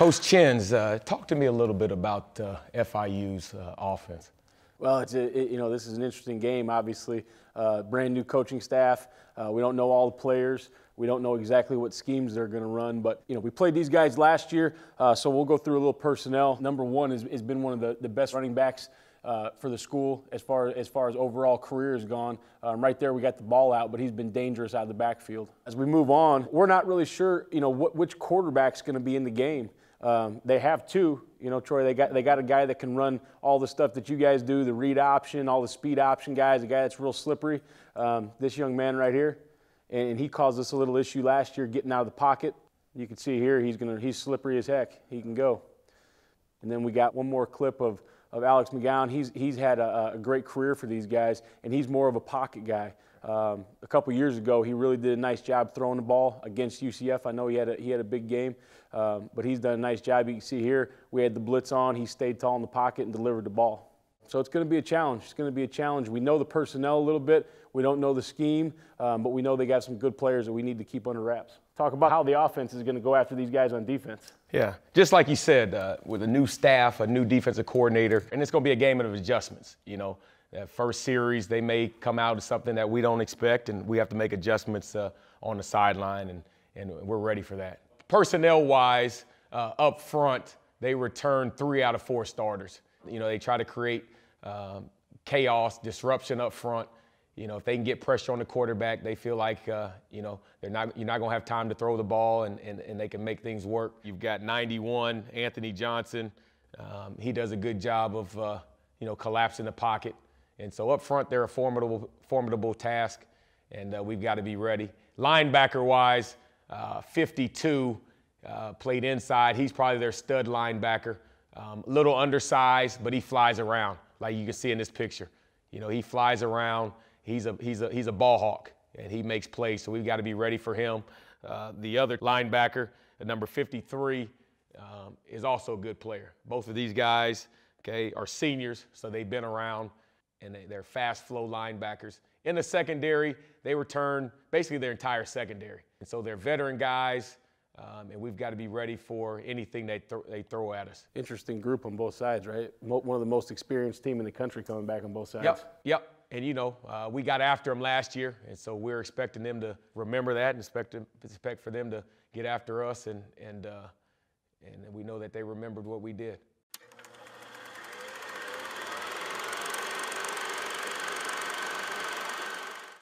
Coach Chins, uh, talk to me a little bit about uh, FIU's uh, offense. Well, it's a, it, you know this is an interesting game. Obviously, uh, brand new coaching staff. Uh, we don't know all the players. We don't know exactly what schemes they're going to run. But you know we played these guys last year, uh, so we'll go through a little personnel. Number one has, has been one of the, the best running backs. Uh, for the school, as far as far as overall career has gone, um, right there we got the ball out, but he's been dangerous out of the backfield. As we move on, we're not really sure, you know, what, which quarterback's going to be in the game. Um, they have two. You know, Troy, they got, they got a guy that can run all the stuff that you guys do the read option, all the speed option guys, a guy that's real slippery. Um, this young man right here, and, he caused us a little issue last year getting out of the pocket. You can see here he's, gonna, he's slippery as heck. He can go. And then we got one more clip of, of Alex McGowan. He's, he's had a, a great career for these guys, and he's more of a pocket guy. Um, a couple years ago, he really did a nice job throwing the ball against UCF. I know he had a, he had a big game, um, but he's done a nice job. You can see here, we had the blitz on. He stayed tall in the pocket and delivered the ball. So it's going to be a challenge. It's going to be a challenge. We know the personnel a little bit. We don't know the scheme, um, but we know they got some good players that we need to keep under wraps. Talk about how the offense is going to go after these guys on defense. Yeah, just like you said, uh, with a new staff, a new defensive coordinator, and it's going to be a game of adjustments. You know, that first series, they may come out as something that we don't expect, and we have to make adjustments uh, on the sideline, and, and we're ready for that. Personnel wise, uh, up front, they return three out of four starters. You know, they try to create um, chaos, disruption up front. You know, if they can get pressure on the quarterback, they feel like, uh, you know, they're not, you're not going to have time to throw the ball and, and, and they can make things work. You've got 91, Anthony Johnson. Um, he does a good job of, uh, you know, collapsing the pocket. And so up front, they're a formidable, formidable task, and uh, we've got to be ready. Linebacker wise, uh, 52 uh, played inside. He's probably their stud linebacker. Um, little undersized, but he flies around, like you can see in this picture. You know, he flies around. He's a he's a he's a ball hawk, and he makes plays. So we've got to be ready for him. Uh, the other linebacker, number 53, um, is also a good player. Both of these guys, okay, are seniors, so they've been around and they're fast flow linebackers. In the secondary, they return basically their entire secondary. And so they're veteran guys, um, and we've got to be ready for anything they, th- they throw at us. Interesting group on both sides, right? Mo- one of the most experienced team in the country coming back on both sides. Yep, yep. And you know, uh, we got after them last year, and so we're expecting them to remember that and expect, to, expect for them to get after us, and, and, uh, and we know that they remembered what we did.